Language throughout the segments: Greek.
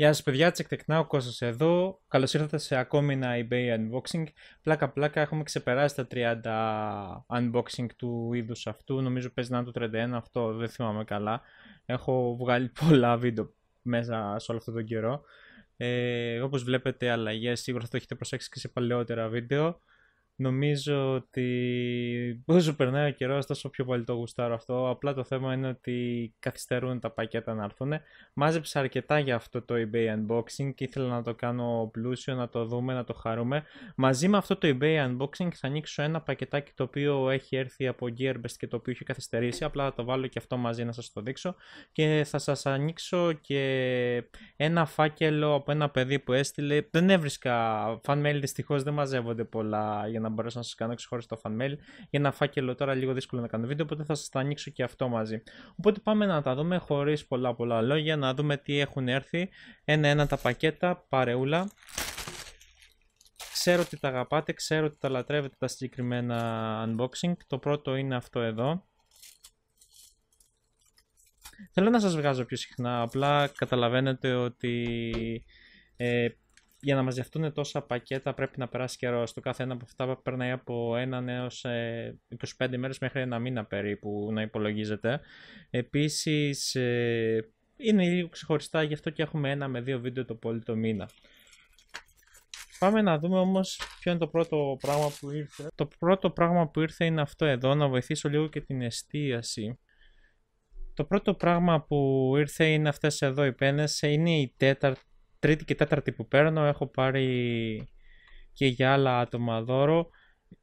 Γεια σας παιδιά, τσεκτεκνά ο Κώστας εδώ. Καλώς ήρθατε σε ακόμη ένα eBay unboxing. Πλάκα πλάκα έχουμε ξεπεράσει τα 30 unboxing του είδους αυτού. Νομίζω παίζει να είναι το 31 αυτό, δεν θυμάμαι καλά. Έχω βγάλει πολλά βίντεο μέσα σε όλο αυτό τον καιρό. Ε, όπως βλέπετε αλλαγές, σίγουρα θα το έχετε προσέξει και σε παλαιότερα βίντεο. Νομίζω ότι όσο περνάει ο καιρός, τόσο πιο πολύ το γουστάρω αυτό. Απλά το θέμα είναι ότι καθυστερούν τα πακέτα να έρθουν. Μάζεψα αρκετά για αυτό το eBay unboxing και ήθελα να το κάνω πλούσιο, να το δούμε, να το χαρούμε. Μαζί με αυτό το eBay unboxing θα ανοίξω ένα πακετάκι το οποίο έχει έρθει από Gearbest και το οποίο έχει καθυστερήσει. Απλά θα το βάλω και αυτό μαζί να σας το δείξω. Και θα σας ανοίξω και ένα φάκελο από ένα παιδί που έστειλε. Δεν έβρισκα fan mail δυστυχώς, δεν μαζεύονται πολλά για να μπορέσω να σας κάνω ξεχωριστό fan mail. Για ένα φάκελο τώρα λίγο δύσκολο να κάνω βίντεο, οπότε θα σας τα ανοίξω και αυτό μαζί. Οπότε πάμε να τα δούμε χωρίς πολλά πολλά λόγια, να δούμε τι έχουν έρθει. Ένα-ένα τα πακέτα, παρεούλα. Ξέρω ότι τα αγαπάτε, ξέρω ότι τα λατρεύετε τα συγκεκριμένα unboxing. Το πρώτο είναι αυτό εδώ. Θέλω να σας βγάζω πιο συχνά, απλά καταλαβαίνετε ότι ε, για να μαζευτούν τόσα πακέτα πρέπει να περάσει καιρός. Το κάθε ένα από αυτά περνάει από έναν έως 25 μέρες μέχρι ένα μήνα περίπου να υπολογίζεται. Επίσης ε, είναι λίγο ξεχωριστά, γι' αυτό και έχουμε ένα με δύο βίντεο το πολύ το μήνα. Πάμε να δούμε όμως ποιο είναι το πρώτο πράγμα που ήρθε. Το πρώτο πράγμα που ήρθε είναι αυτό εδώ, να βοηθήσω λίγο και την εστίαση. Το πρώτο πράγμα που ήρθε είναι αυτές εδώ οι πένες, είναι η τέταρτη τρίτη και τέταρτη που παίρνω. Έχω πάρει και για άλλα άτομα δώρο.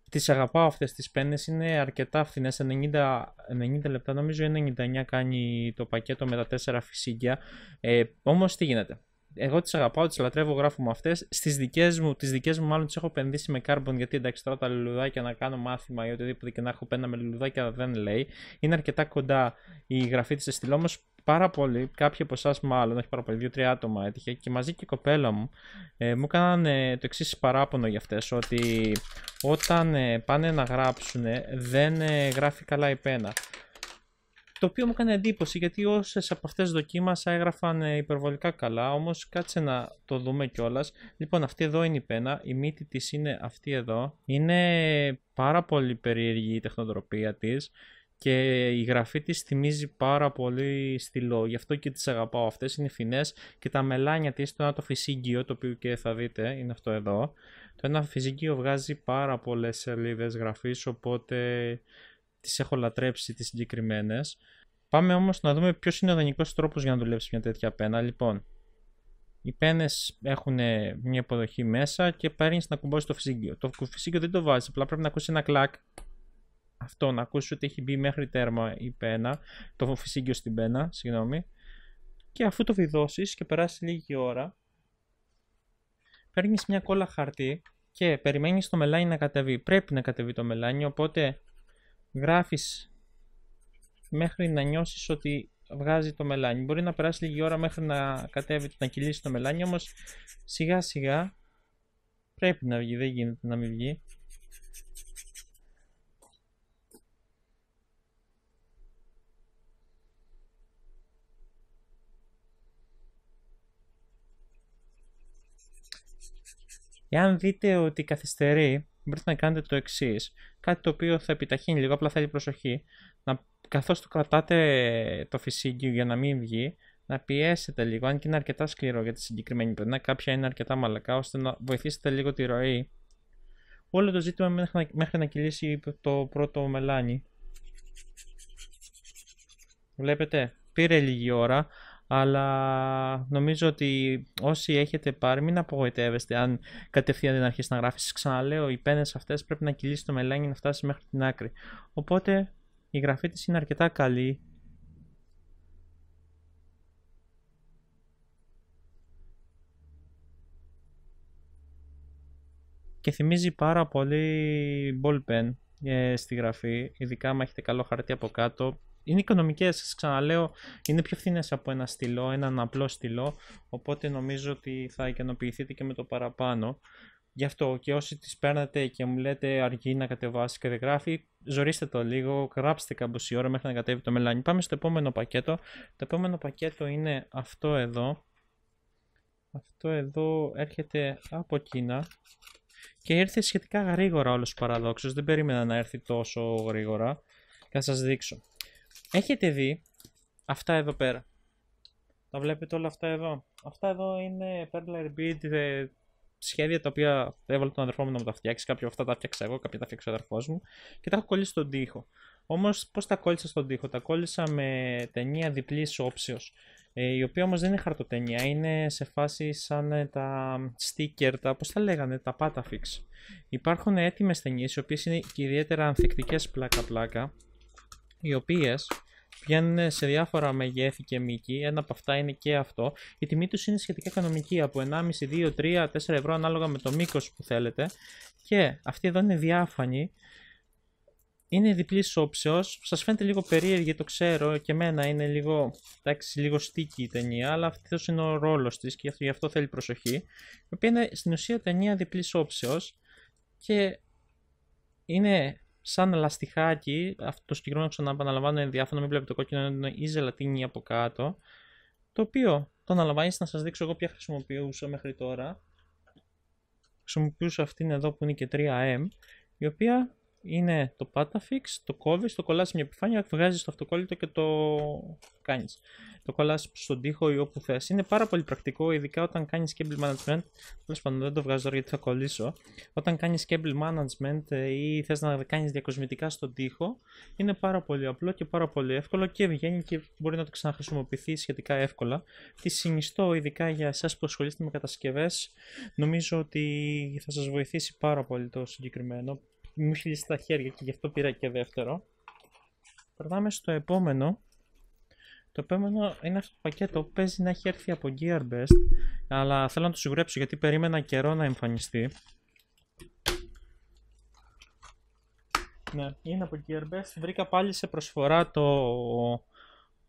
Τις αγαπάω αυτές τις πένες, είναι αρκετά φθηνές, 90, 90 λεπτά νομίζω 99 κάνει το πακέτο με τα 4 φυσίγια. Ε, όμως τι γίνεται, εγώ τις αγαπάω, τις λατρεύω, γράφω με αυτές. Στις δικές μου, τις δικές μου, μάλλον τις έχω επενδύσει με carbon γιατί εντάξει τώρα τα λουλουδάκια να κάνω μάθημα ή οτιδήποτε και να έχω πένα με λουλουδάκια δεν λέει. Είναι αρκετά κοντά η γραφή της στυλ. Όμως πάρα πολύ, κάποιοι από εσάς μάλλον, όχι πάρα πολύ, δύο-τρία άτομα έτυχε και μαζί και η κοπέλα μου ε, μου έκαναν ε, το εξής παράπονο για αυτές. Ότι όταν ε, πάνε να γράψουν δεν ε, γράφει καλά η πένα. Το οποίο μου έκανε εντύπωση γιατί όσες από αυτές δοκίμασα έγραφαν ε, υπερβολικά καλά. Όμως κάτσε να το δούμε κιόλας. Λοιπόν, αυτή εδώ είναι η πένα. Η μύτη της είναι αυτή εδώ. Είναι πάρα πολύ περίεργη η τεχνοτροπία της και η γραφή της θυμίζει πάρα πολύ στυλό, γι' αυτό και τις αγαπάω αυτές, είναι φινές και τα μελάνια της, το ένα το φυσίγγιο, το οποίο και θα δείτε, είναι αυτό εδώ, το ένα φυσίγγιο βγάζει πάρα πολλές σελίδες γραφής, οπότε τις έχω λατρέψει τις συγκεκριμένες. Πάμε όμως να δούμε ποιος είναι ο ιδανικός τρόπος για να δουλέψεις μια τέτοια πένα. Λοιπόν, οι πένες έχουν μια υποδοχή μέσα και παίρνεις να κουμπώσεις το φυσίγγιο. Το φυσίγγιο δεν το βάζεις, απλά πρέπει να ακούσεις ένα κλακ. Αυτό, να ακούσεις ότι έχει μπει μέχρι τέρμα η πένα, το φυσίγγιο στην πένα, συγγνώμη. Και αφού το βιδώσεις και περάσει λίγη ώρα, παίρνεις μια κόλλα χαρτί και περιμένεις το μελάνι να κατεβεί. Πρέπει να κατεβεί το μελάνι, οπότε γράφεις μέχρι να νιώσεις ότι βγάζει το μελάνι. Μπορεί να περάσει λίγη ώρα μέχρι να κατέβει, να κυλήσει το μελάνι, όμως σιγά σιγά πρέπει να βγει, δεν γίνεται να μην βγει. Εάν δείτε ότι καθυστερεί, μπορείτε να κάνετε το εξής. Κάτι το οποίο θα επιταχύνει λίγο, απλά θέλει προσοχή. Να, καθώς το κρατάτε το φυσίγγιο για να μην βγει, να πιέσετε λίγο, αν και είναι αρκετά σκληρό για τη συγκεκριμένη πένα, κάποια είναι αρκετά μαλακά, ώστε να βοηθήσετε λίγο τη ροή. Όλο το ζήτημα μέχρι να, μέχρι να κυλήσει το πρώτο μελάνι. Βλέπετε, πήρε λίγη ώρα, αλλά νομίζω ότι όσοι έχετε πάρει μην απογοητεύεστε αν κατευθείαν δεν αρχίσει να γράφεις. Ξαναλέω, οι πένες αυτές πρέπει να κυλήσει το μελάνι να φτάσει μέχρι την άκρη. Οπότε η γραφή της είναι αρκετά καλή. Και θυμίζει πάρα πολύ ball pen ε, στη γραφή, ειδικά αν έχετε καλό χαρτί από κάτω είναι οικονομικές, σας ξαναλέω, είναι πιο φθηνές από ένα στυλό, έναν απλό στυλό, οπότε νομίζω ότι θα ικανοποιηθείτε και με το παραπάνω. Γι' αυτό και όσοι τις παίρνετε και μου λέτε αργεί να κατεβάσει και δεν γράφει, ζορίστε το λίγο, γράψτε καμπόση ώρα μέχρι να κατέβει το μελάνι. Πάμε στο επόμενο πακέτο. Το επόμενο πακέτο είναι αυτό εδώ. Αυτό εδώ έρχεται από Κίνα και ήρθε σχετικά γρήγορα όλος παραδόξος. Δεν περίμενα να έρθει τόσο γρήγορα. Και θα σας δείξω. Έχετε δει αυτά εδώ πέρα; Τα βλέπετε όλα αυτά εδώ; Αυτά εδώ είναι Perla Airbnb ε, σχέδια τα οποία έβαλε τον αδερφό μου να μου τα φτιάξει. Κάποια αυτά τα φτιάξα εγώ, κάποια τα φτιάξα ο αδερφός μου και τα έχω κολλήσει στον τοίχο. Όμως, πώς τα κόλλησα στον τοίχο, τα κόλλησα με ταινία διπλής όψεως. Ε, η οποία όμως δεν είναι χαρτοτενία, είναι σε φάση σαν ε, τα sticker, τα πώς τα λέγανε, τα patafix. Υπάρχουν έτοιμες ταινίες, οι οποίες είναι και ιδιαίτερα ανθεκτικές πλάκα-πλάκα, οι οποίες Πηγαίνουν σε διάφορα μεγέθη και μήκη. Ένα από αυτά είναι και αυτό. Η τιμή τους είναι σχετικά οικονομική από 1,5, 2, 3, 4 ευρώ ανάλογα με το μήκος που θέλετε. Και αυτή εδώ είναι διάφανη. Είναι διπλή όψεως. Σας φαίνεται λίγο περίεργη, το ξέρω. Και εμένα είναι λίγο, εντάξει, λίγο στίκη η ταινία. Αλλά αυτός είναι ο ρόλος της και γι' αυτό θέλει προσοχή. Η οποία είναι στην ουσία ταινία διπλής όψεως. Και είναι σαν λαστιχάκι, αυτό το συγκεκριμένο ξαναπαναλαμβάνω είναι διάφορο, μην βλέπετε το κόκκινο είναι η ζελατίνη από κάτω, το οποίο το αναλαμβάνεις να σας δείξω εγώ ποια χρησιμοποιούσα μέχρι τώρα. Χρησιμοποιούσα αυτήν εδώ που είναι και 3M, η οποία είναι το Patafix, το κόβεις, το κολλάς σε μια επιφάνεια, βγάζεις το αυτοκόλλητο και το κάνεις. Το κολλάς στον τοίχο ή όπου θες. Είναι πάρα πολύ πρακτικό, ειδικά όταν κάνεις cable management, τέλος πάντων δεν το βγάζω τώρα γιατί θα κολλήσω, όταν κάνεις cable management ε, ή θες να κάνεις διακοσμητικά στον τοίχο, είναι πάρα πολύ απλό και πάρα πολύ εύκολο και βγαίνει και μπορεί να το ξαναχρησιμοποιηθεί σχετικά εύκολα. Τη συνιστώ ειδικά για εσάς που ασχολείστε με κατασκευές, νομίζω ότι θα σας βοηθήσει πάρα πολύ το συγκεκριμένο μου έχει λύσει τα χέρια και γι' αυτό πήρα και δεύτερο. Περνάμε στο επόμενο. Το επόμενο είναι αυτό το πακέτο που παίζει να έχει έρθει από Gearbest, αλλά θέλω να το σιγουρέψω γιατί περίμενα καιρό να εμφανιστεί. Ναι, είναι από Gearbest. Βρήκα πάλι σε προσφορά το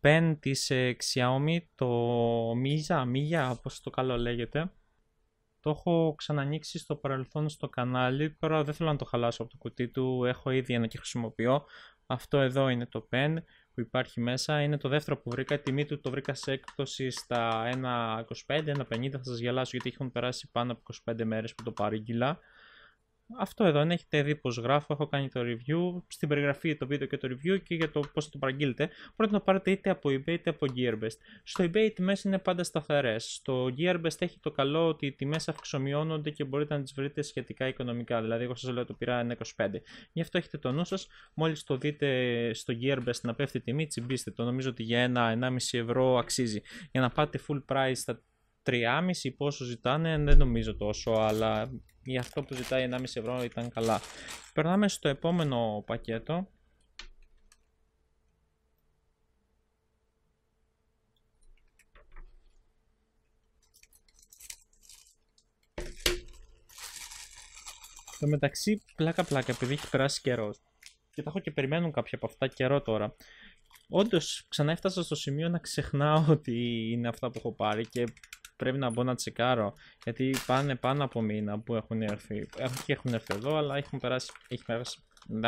pen της ε, Xiaomi, το Miza, Mija, όπως το καλό λέγεται. Το έχω ξανανοίξει στο παρελθόν στο κανάλι, τώρα δεν θέλω να το χαλάσω από το κουτί του, έχω ήδη ένα και χρησιμοποιώ. Αυτό εδώ είναι το pen που υπάρχει μέσα, είναι το δεύτερο που βρήκα, η τιμή του το βρήκα σε έκπτωση στα 1.25, 1.50, θα σας γελάσω γιατί έχουν περάσει πάνω από 25 μέρες που το παρήγγειλα. Αυτό εδώ, αν έχετε δει πώς γράφω, έχω κάνει το review, στην περιγραφή το βίντεο και το review και για το πώς το παραγγείλετε, μπορείτε να το πάρετε είτε από eBay είτε από Gearbest. Στο eBay οι τιμές είναι πάντα σταθερές. Στο Gearbest έχει το καλό ότι οι τιμές αυξομειώνονται και μπορείτε να τις βρείτε σχετικά οικονομικά, δηλαδή εγώ σας λέω το πήρα 1,25. Γι' αυτό έχετε το νου σας, μόλις το δείτε στο Gearbest να πέφτει τιμή, τσιμπήστε το, νομίζω ότι για 1-1,5 ευρώ αξίζει. Για να πάτε full price στα 3,5 πόσο ζητάνε δεν νομίζω τόσο, αλλά για αυτό που ζητάει 1,5 ευρώ ήταν καλά. Περνάμε στο επόμενο πακέτο. Στο μεταξύ, πλάκα πλάκα, επειδή έχει περάσει καιρός και τα έχω και περιμένουν κάποια από αυτά καιρό τώρα. Όντως, ξανά έφτασα στο σημείο να ξεχνάω ότι είναι αυτά που έχω πάρει και πρέπει να μπω να τσεκάρω. Γιατί πάνε πάνω από μήνα που έχουν έρθει. Έχουν και έχουν έρθει εδώ, αλλά έχουν περάσει, έχει περάσει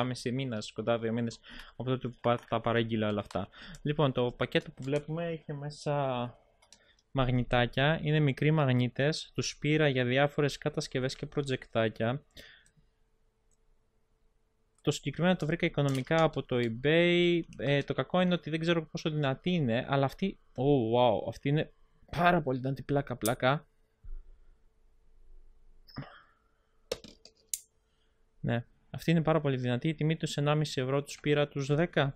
μισή μήνας, κοντά δύο μήνες από τότε που τα παράγγειλα όλα αυτά. Λοιπόν, το πακέτο που βλέπουμε έχει μέσα μαγνητάκια. Είναι μικροί μαγνήτες. Τους πήρα για διάφορες κατασκευές και προτζεκτάκια. Το συγκεκριμένο το βρήκα οικονομικά από το eBay. Ε, το κακό είναι ότι δεν ξέρω πόσο δυνατή είναι, αλλά αυτή, oh, wow, αυτή είναι πάρα πολύ δυνατή πλάκα πλάκα. Ναι, αυτή είναι πάρα πολύ δυνατή. Η τιμή τους 1,5 ευρώ τους πήρα τους 10.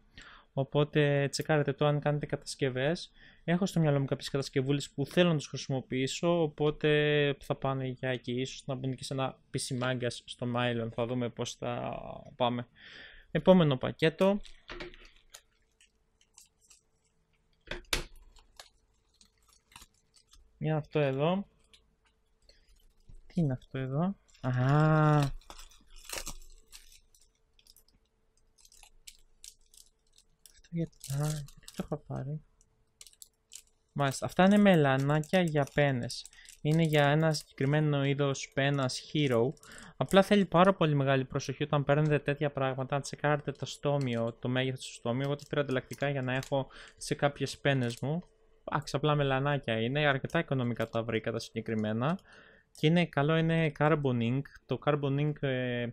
Οπότε τσεκάρετε το αν κάνετε κατασκευές. Έχω στο μυαλό μου κάποιες κατασκευούλες που θέλω να τους χρησιμοποιήσω, οπότε θα πάνε για εκεί. Ίσως να μπουν και σε ένα PC Manga στο Mylon. Θα δούμε πώς θα πάμε. Επόμενο πακέτο. Είναι αυτό εδώ. Τι είναι αυτό εδώ; Α, αυτό γιατί, α, γιατί το έχω πάρει; Μάλιστα, αυτά είναι μελανάκια για πένες. είναι για ένα συγκεκριμένο είδος πένας hero. Απλά θέλει πάρα πολύ μεγάλη προσοχή όταν παίρνετε τέτοια πράγματα, να τσεκάρετε το στόμιο, το μέγεθος του στόμιου. Εγώ το πήρα ανταλλακτικά για να έχω σε κάποιες πένες μου. Άξι, απλά μελανάκια είναι, αρκετά οικονομικά τα βρήκα τα συγκεκριμένα. Και είναι καλό, είναι Carbon Ink. Το Carbon Ink, ε,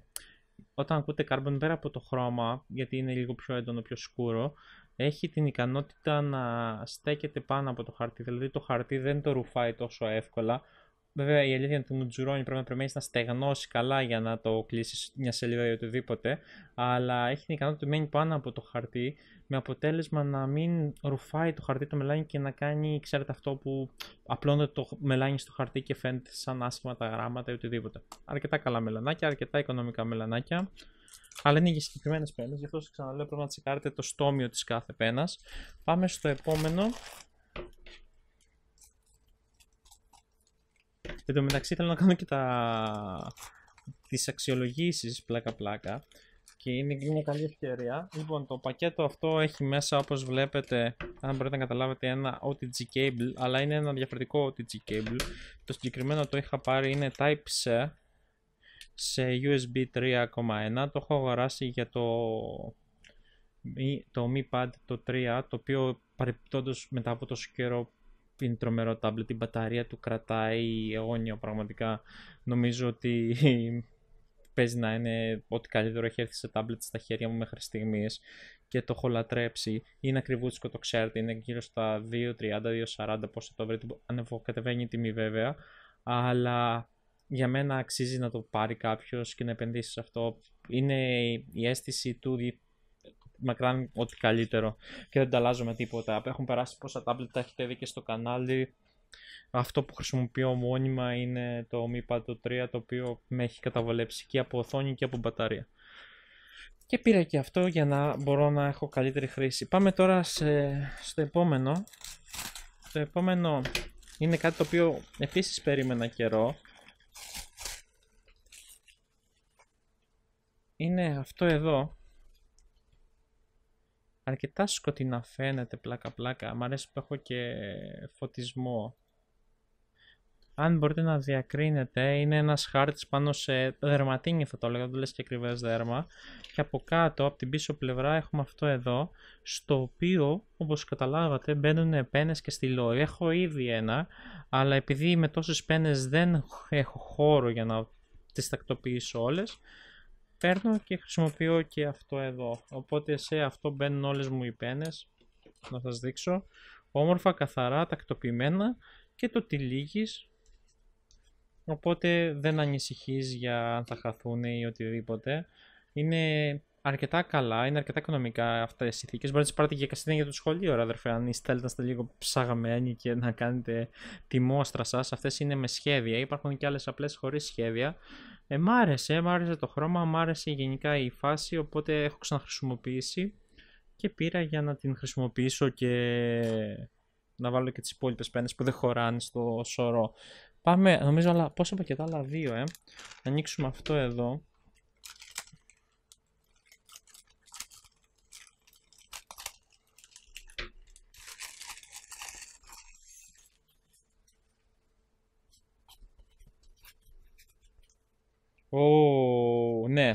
όταν ακούτε Carbon πέρα από το χρώμα, γιατί είναι λίγο πιο έντονο, πιο σκούρο, έχει την ικανότητα να στέκεται πάνω από το χαρτί. Δηλαδή το χαρτί δεν το ρουφάει τόσο εύκολα. Βέβαια η αλήθεια είναι ότι το νουτζουρόνι πρέπει να περιμένεις να στεγνώσει καλά για να το κλείσει μια σελίδα ή οτιδήποτε. Αλλά έχει την ικανότητα ότι μένει πάνω από το χαρτί με αποτέλεσμα να μην ρουφάει το χαρτί το μελάνι και να κάνει, ξέρετε, αυτό που απλώνεται το μελάνι στο χαρτί και φαίνεται σαν άσχημα τα γράμματα ή οτιδήποτε. Αρκετά καλά μελανάκια, αρκετά οικονομικά μελανάκια. Αλλά είναι για συγκεκριμένες πένες, γι' αυτό σας ξαναλέω πρέπει να τσεκάρετε το στόμιο της κάθε πένας. Πάμε στο επόμενο. Εν τω μεταξύ θέλω να κάνω και τα... τις αξιολογήσεις πλάκα πλάκα και είναι μια καλή ευκαιρία. Λοιπόν, το πακέτο αυτό έχει μέσα όπως βλέπετε, αν μπορείτε να καταλάβετε, ένα OTG cable, αλλά είναι ένα διαφορετικό OTG cable. Το συγκεκριμένο το είχα πάρει είναι Type-C σε USB 3.1. Το έχω αγοράσει για το, το Mi Pad το 3, το οποίο παρεπιπτόντως μετά από τόσο καιρό είναι τρομερό tablet, η μπαταρία του κρατάει αιώνιο πραγματικά. Νομίζω ότι παίζει να είναι ό,τι καλύτερο έχει έρθει σε tablet στα χέρια μου μέχρι στιγμής και το έχω λατρέψει. Είναι ακριβούτσικο το ξέρετε, είναι γύρω στα 2.30-2.40 πόσο το βρείτε, ανεβοκατεβαίνει η τιμή βέβαια, αλλά για μένα αξίζει να το πάρει κάποιος και να επενδύσει σε αυτό. Είναι η αίσθηση του μακράν ό,τι καλύτερο και δεν τα αλλάζω με τίποτα. Έχουν περάσει πόσα tablet τα έχετε δει και στο κανάλι. Αυτό που χρησιμοποιώ μόνιμα είναι το Mi Pad 3 το οποίο με έχει καταβολέψει και από οθόνη και από μπαταρία. Και πήρα και αυτό για να μπορώ να έχω καλύτερη χρήση. Πάμε τώρα σε, στο επόμενο. Το επόμενο είναι κάτι το οποίο επίσης περίμενα καιρό. Είναι αυτό εδώ αρκετά σκοτεινά φαίνεται πλάκα πλάκα. Μ' αρέσει που έχω και φωτισμό. Αν μπορείτε να διακρίνετε, είναι ένας χάρτης πάνω σε δερματίνη θα το έλεγα, δεν λες και ακριβές δέρμα. Και από κάτω, από την πίσω πλευρά, έχουμε αυτό εδώ, στο οποίο, όπως καταλάβατε, μπαίνουν πένες και στυλό. Έχω ήδη ένα, αλλά επειδή με τόσες πένες δεν έχω χώρο για να τις τακτοποιήσω όλες, παίρνω και χρησιμοποιώ και αυτό εδώ. Οπότε σε αυτό μπαίνουν όλες μου οι πένες. Να σας δείξω. Όμορφα, καθαρά, τακτοποιημένα και το τυλίγεις. Οπότε δεν ανησυχείς για αν θα χαθούν ή οτιδήποτε. Είναι αρκετά καλά, είναι αρκετά οικονομικά αυτές οι συνθήκε. Μπορείτε να πάρετε και καστίνα για το σχολείο, αδερφέ. Αν θέλετε να είστε λίγο ψαγμένοι και να κάνετε τη μόστρα σας, αυτές είναι με σχέδια. Υπάρχουν και άλλες απλές χωρίς σχέδια. Ε, μ' άρεσε, μ' άρεσε το χρώμα, μ' άρεσε γενικά η φάση, οπότε έχω ξαναχρησιμοποιήσει και πήρα για να την χρησιμοποιήσω και να βάλω και τις υπόλοιπες πένες που δεν χωράνε στο σωρό. Πάμε, νομίζω, αλλά πόσα πακετά, άλλα δύο, ε. Να ανοίξουμε αυτό εδώ. Ω, ναι.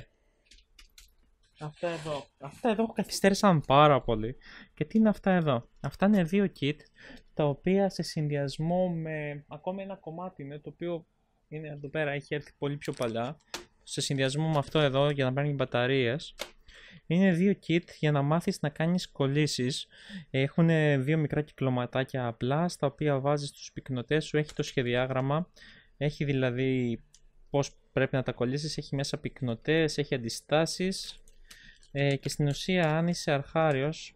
Αυτά εδώ. Αυτά εδώ καθυστέρησαν πάρα πολύ. Και τι είναι αυτά εδώ; Αυτά είναι δύο kit τα οποία σε συνδυασμό με ακόμη ένα κομμάτι είναι το οποίο είναι εδώ πέρα έχει έρθει πολύ πιο παλιά σε συνδυασμό με αυτό εδώ για να παίρνει μπαταρίες είναι δύο kit για να μάθεις να κάνεις κολλήσεις έχουν δύο μικρά κυκλωματάκια απλά στα οποία βάζεις τους πυκνοτές σου έχει το σχεδιάγραμμα έχει δηλαδή πώς πρέπει να τα κολλήσεις, έχει μέσα πυκνοτές, έχει αντιστάσεις. Ε, και στην ουσία αν είσαι αρχάριος,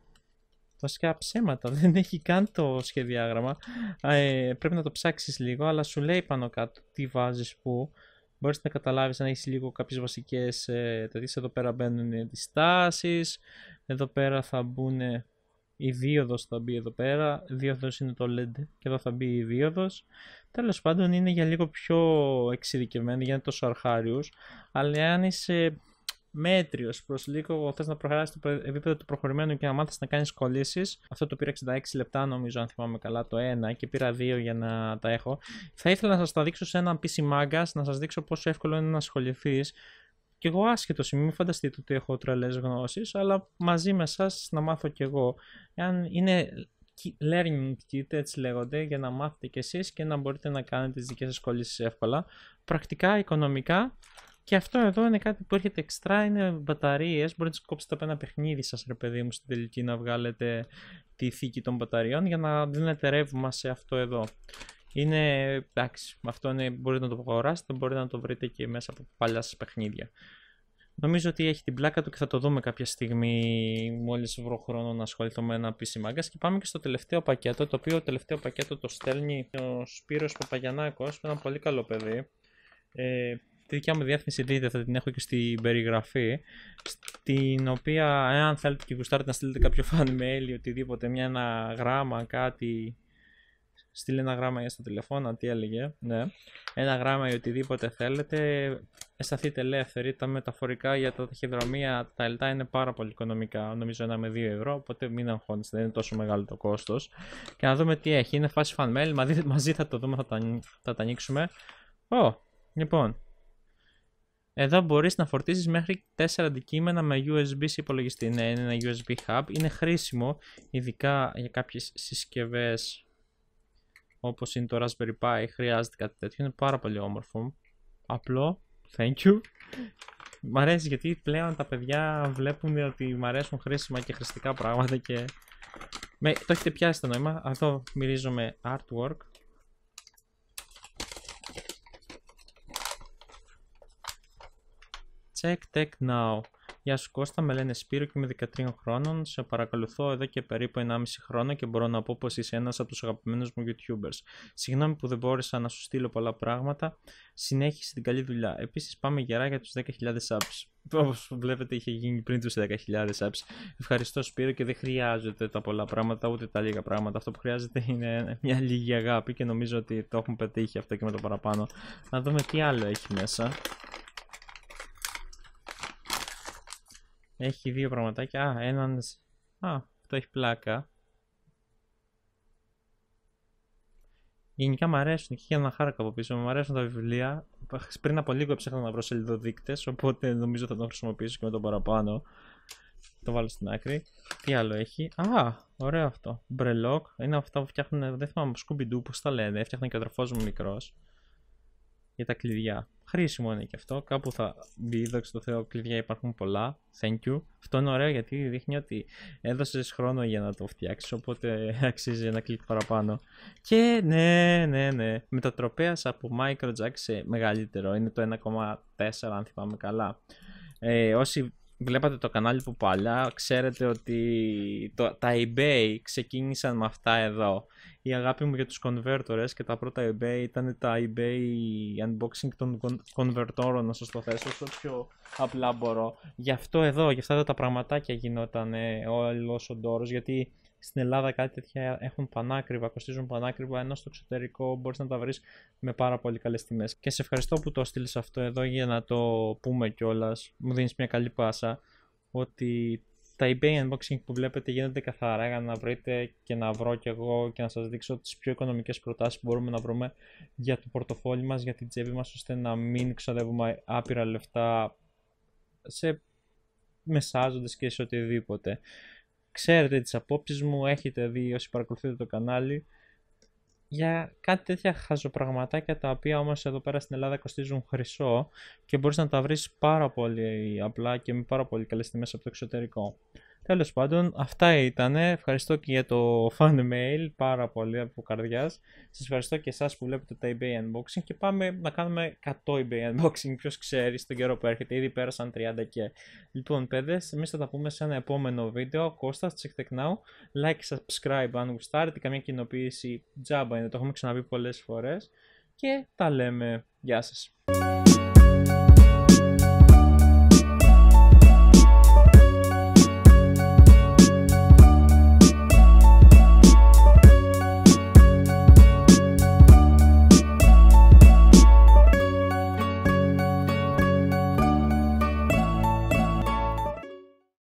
βασικά ψέματα, δεν έχει καν το σχεδιάγραμμα, ε, πρέπει να το ψάξεις λίγο, αλλά σου λέει πάνω κάτω τι βάζεις που, μπορείς να καταλάβεις αν έχεις λίγο κάποιες βασικές ε, τέτοιες, εδώ πέρα μπαίνουν οι αντιστάσεις, εδώ πέρα θα μπουν η δίωδος θα μπει εδώ πέρα, δίωδος είναι το LED και εδώ θα μπει η δίωδος. Τέλος πάντων είναι για λίγο πιο εξειδικευμένο, για να είναι τόσο αρχάριους, αλλά αν είσαι μέτριος προς λίγο θες να προχωράσεις το επίπεδο του προχωρημένου και να μάθεις να κάνεις κολλήσεις αυτό το πήρα 66 λεπτά νομίζω αν θυμάμαι καλά το ένα και πήρα δύο για να τα έχω θα ήθελα να σας τα δείξω σε έναν PC Magas να σας δείξω πόσο εύκολο είναι να ασχοληθείς. Και εγώ άσχετο είμαι, μην φανταστείτε ότι έχω τρελές γνώσεις, αλλά μαζί με εσάς να μάθω κι εγώ. Εάν είναι learning kit, έτσι λέγονται, για να μάθετε κι εσείς και να μπορείτε να κάνετε τις δικές σας κολλήσεις εύκολα. Πρακτικά, οικονομικά και αυτό εδώ είναι κάτι που έρχεται εξτρά, είναι μπαταρίες, μπορείτε να κόψετε από ένα παιχνίδι σας ρε παιδί μου στην τελική να βγάλετε τη θήκη των μπαταριών για να δίνετε ρεύμα σε αυτό εδώ. Είναι, εντάξει, αυτό είναι, μπορείτε να το αγοράσετε, μπορείτε να το βρείτε και μέσα από παλιά σας παιχνίδια. Νομίζω ότι έχει την πλάκα του και θα το δούμε κάποια στιγμή μόλις βρω χρόνο να ασχοληθώ με ένα PC Magas. Και πάμε και στο τελευταίο πακέτο, το οποίο το τελευταίο πακέτο το στέλνει ο Σπύρος Παπαγιανάκος, ένα πολύ καλό παιδί. Ε, τη δικιά μου διεύθυνση δείτε, θα την έχω και στην περιγραφή. Στην οποία, εάν θέλετε και γουστάρετε να στείλετε κάποιο fan mail ή οτιδήποτε, μια ένα γράμμα, κάτι στείλει ένα γράμμα για στο τηλεφώνο, τι έλεγε, ναι. Ένα γράμμα ή οτιδήποτε θέλετε, αισθανθείτε ελεύθεροι. Τα μεταφορικά για τα ταχυδρομεία, τα ελτά είναι πάρα πολύ οικονομικά, νομίζω ένα με 2 ευρώ, οπότε μην αγχώνεστε, δεν είναι τόσο μεγάλο το κόστος. Και να δούμε τι έχει, είναι φάση fan mail, μαζί, μαζί θα το δούμε, θα τα, θα τα ανοίξουμε. Ω, λοιπόν, εδώ μπορείς να φορτίσεις μέχρι 4 αντικείμενα με USB σε υπολογιστή. Ναι, είναι ένα USB hub. Είναι χρήσιμο, ειδικά για κάποιες συσκευές όπως είναι το Raspberry Pi, χρειάζεται κάτι τέτοιο. Είναι πάρα πολύ όμορφο. Απλό. Thank you. Μ' αρέσει γιατί πλέον τα παιδιά βλέπουν ότι μ' αρέσουν χρήσιμα και χρηστικά πράγματα και... Με, το έχετε πιάσει το νόημα. Αυτό μυρίζομαι artwork. Check Tech Now. Γεια σου Κώστα, με λένε Σπύρο και είμαι 13 χρόνων. Σε παρακολουθώ εδώ και περίπου 1,5 χρόνο και μπορώ να πω πως είσαι ένας από τους αγαπημένους μου YouTubers. Συγγνώμη που δεν μπόρεσα να σου στείλω πολλά πράγματα. Συνέχισε την καλή δουλειά. Επίσης πάμε γερά για τους 10.000 subs. Όπως βλέπετε είχε γίνει πριν τους 10.000 subs. Ευχαριστώ Σπύρο και δεν χρειάζεται τα πολλά πράγματα ούτε τα λίγα πράγματα. Αυτό που χρειάζεται είναι μια λίγη αγάπη και νομίζω ότι το έχουν πετύχει αυτό και με το παραπάνω. Να δούμε τι άλλο έχει μέσα. Έχει δύο πραγματάκια. Α, έναν... Α, αυτό έχει πλάκα. Γενικά μου αρέσουν και ένα χάρκα από πίσω. Μου αρέσουν τα βιβλία. Πριν από λίγο ψάχνα να βρω σελίδοδείκτες, οπότε νομίζω θα τον χρησιμοποιήσω και με τον παραπάνω. Το βάλω στην άκρη. Τι άλλο έχει; Α, ωραίο αυτό. Μπρελόκ. Είναι αυτά που φτιάχνουν. Δεν θυμάμαι, Scooby-Doo, πώς τα λένε. Έφτιαχνε και ο αδερφό μου μικρός. Για τα κλειδιά. Χρήσιμο είναι και αυτό. Κάπου θα μπει, δόξα τω Θεώ, κλειδιά υπάρχουν πολλά. Thank you. Αυτό είναι ωραίο γιατί δείχνει ότι έδωσες χρόνο για να το φτιάξεις. Οπότε αξίζει ένα κλικ παραπάνω. Και ναι, ναι, ναι. Μετατροπέας από microjack σε μεγαλύτερο. Είναι το 1,4 αν θυμάμαι καλά. Ε, όσοι βλέπατε το κανάλι που παλιά, ξέρετε ότι το, τα eBay ξεκίνησαν με αυτά εδώ. Η αγάπη μου για τους convertors και τα πρώτα eBay ήταν τα eBay unboxing των convertόρων, να σας το θέσω όσο πιο απλά μπορώ. Γι' αυτό εδώ, γι' αυτά τα πραγματάκια γινόταν όλος ο ντόρος, γιατί στην Ελλάδα κάτι τέτοια έχουν πανάκριβα, κοστίζουν πανάκριβα, ενώ στο εξωτερικό μπορείς να τα βρεις με πάρα πολύ καλές τιμές. Και σε ευχαριστώ που το στείλεις αυτό εδώ για να το πούμε κιόλας. Μου δίνεις μια καλή πάσα ότι τα eBay unboxing που βλέπετε γίνονται καθαρά για να βρείτε και να βρω κι εγώ και να σας δείξω τις πιο οικονομικές προτάσεις που μπορούμε να βρούμε για το πορτοφόλι μας, για την τσέπη μας, ώστε να μην ξοδεύουμε άπειρα λεφτά σε μεσάζοντες και σε οτιδήποτε ξέρετε τις απόψεις μου, έχετε δει όσοι παρακολουθείτε το κανάλι για κάτι τέτοια χαζοπραγματάκια τα οποία όμως εδώ πέρα στην Ελλάδα κοστίζουν χρυσό και μπορείς να τα βρεις πάρα πολύ απλά και με πάρα πολύ καλές τιμές από το εξωτερικό. Τέλος πάντων, αυτά ήταν. Ευχαριστώ και για το fan mail, πάρα πολύ από καρδιάς. Σας ευχαριστώ και εσάς που βλέπετε τα eBay unboxing και πάμε να κάνουμε 100 eBay unboxing. Ποιος ξέρει, στον καιρό που έρχεται, ήδη πέρασαν 30 και. Λοιπόν, παιδες, εμείς θα τα πούμε σε ένα επόμενο βίντεο. Κώστας, check tech now. Like, subscribe αν γουστάρετε. Καμία κοινοποίηση τζάμπα είναι, το έχουμε ξαναπεί πολλές φορές. Και τα λέμε. Γεια σας.